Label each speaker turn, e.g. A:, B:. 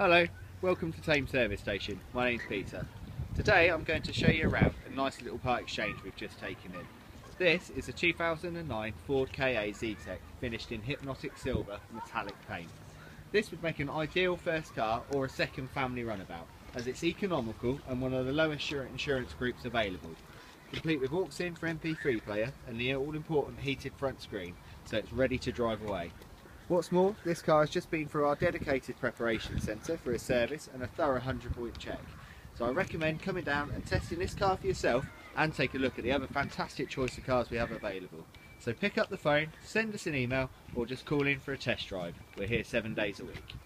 A: Hello, welcome to Thame Service Station. My name's Peter. Today I'm going to show you around a nice little part exchange we've just taken in. This is a 2009 Ford Ka Zetec finished in hypnotic silver metallic paint. This would make an ideal first car or a second family runabout as it's economical and one of the lowest insurance groups available. Complete with aux-in for MP3 player and the all important heated front screen so it's ready to drive away. What's more, this car has just been through our dedicated preparation centre for a service and a thorough 100 point check. So I recommend coming down and testing this car for yourself and take a look at the other fantastic choice of cars we have available. So pick up the phone, send us an email or just call in for a test drive. We're here seven days a week.